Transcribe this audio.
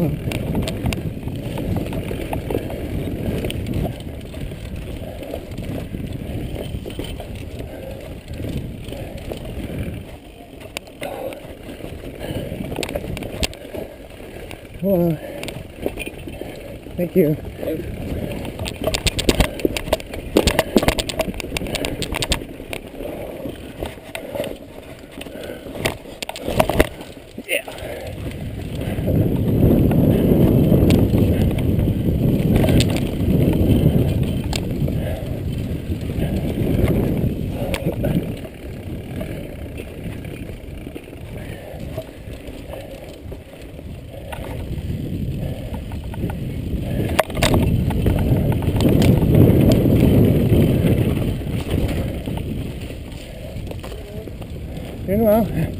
Well, thank you. Doing well.